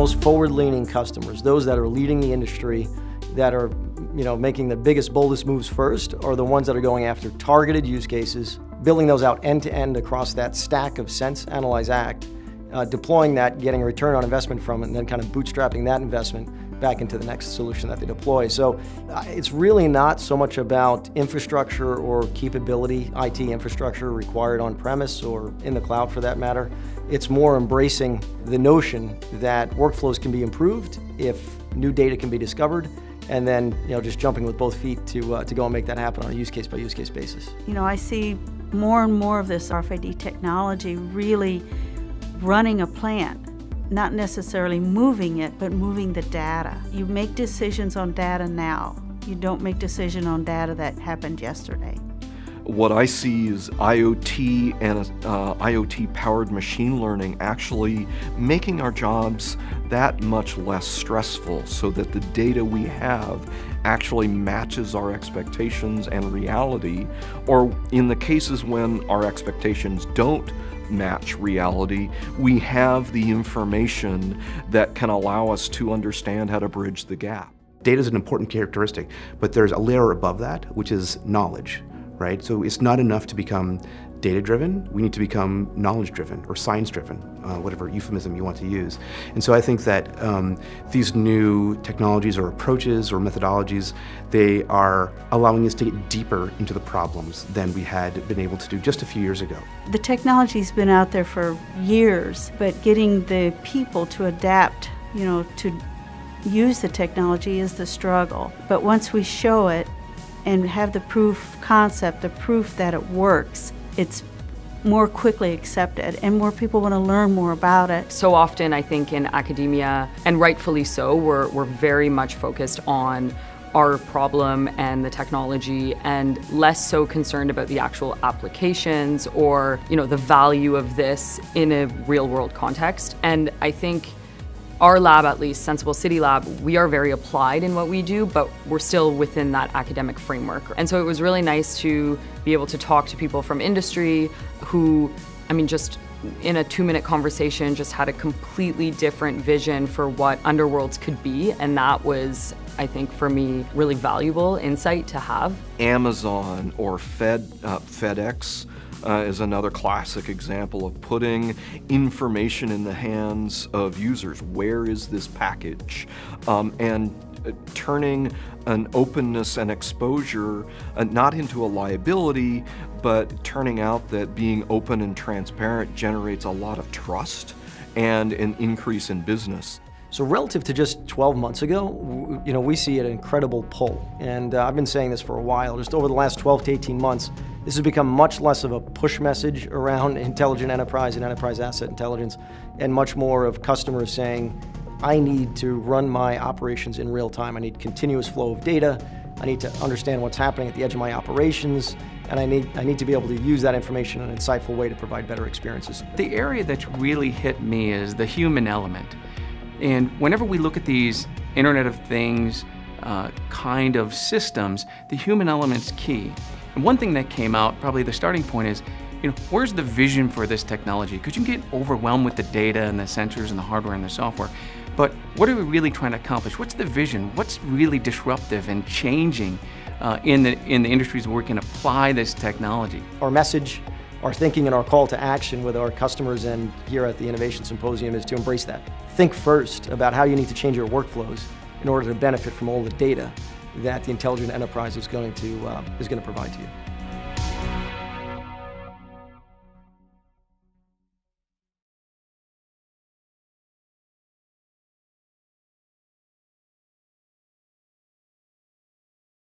most forward-leaning customers, those that are leading the industry, that are you know, making the biggest, boldest moves first, are the ones that are going after targeted use cases, building those out end-to-end across that stack of Sense, Analyze, Act, uh, deploying that, getting a return on investment from it, and then kind of bootstrapping that investment back into the next solution that they deploy. So uh, it's really not so much about infrastructure or capability, IT infrastructure required on premise or in the cloud for that matter. It's more embracing the notion that workflows can be improved if new data can be discovered and then you know just jumping with both feet to uh, to go and make that happen on a use case by use case basis. You know, I see more and more of this RFID technology really running a plant not necessarily moving it, but moving the data. You make decisions on data now. You don't make decision on data that happened yesterday. What I see is IoT and uh, IoT powered machine learning actually making our jobs that much less stressful so that the data we have actually matches our expectations and reality, or in the cases when our expectations don't match reality, we have the information that can allow us to understand how to bridge the gap. Data is an important characteristic, but there's a layer above that, which is knowledge, right? So it's not enough to become data driven, we need to become knowledge driven or science driven, uh, whatever euphemism you want to use. And so I think that um, these new technologies or approaches or methodologies, they are allowing us to get deeper into the problems than we had been able to do just a few years ago. The technology's been out there for years, but getting the people to adapt, you know, to use the technology is the struggle. But once we show it, and have the proof concept, the proof that it works, it's more quickly accepted and more people want to learn more about it. So often I think in academia, and rightfully so, we're, we're very much focused on our problem and the technology and less so concerned about the actual applications or you know the value of this in a real world context and i think our lab, at least, Senseable City Lab, we are very applied in what we do, but we're still within that academic framework. And so it was really nice to be able to talk to people from industry who, I mean, just in a two minute conversation, just had a completely different vision for what underworlds could be. And that was, I think, for me, really valuable insight to have. Amazon or Fed, uh, FedEx uh, is another classic example of putting information in the hands of users. Where is this package? Um, and uh, turning an openness and exposure uh, not into a liability, but turning out that being open and transparent generates a lot of trust and an increase in business. So relative to just 12 months ago, you know, we see an incredible pull. And uh, I've been saying this for a while, just over the last 12 to 18 months, this has become much less of a push message around intelligent enterprise and enterprise asset intelligence, and much more of customers saying, I need to run my operations in real time. I need continuous flow of data. I need to understand what's happening at the edge of my operations, and I need, I need to be able to use that information in an insightful way to provide better experiences. The area that's really hit me is the human element. And whenever we look at these Internet of Things uh, kind of systems, the human element's key. And one thing that came out, probably the starting point is, you know, where's the vision for this technology? Because you get overwhelmed with the data and the sensors and the hardware and the software. But what are we really trying to accomplish? What's the vision? What's really disruptive and changing uh, in, the, in the industries where we can apply this technology? Our message our thinking and our call to action with our customers and here at the Innovation Symposium is to embrace that. Think first about how you need to change your workflows in order to benefit from all the data that the intelligent enterprise is going to, uh, is going to provide to you.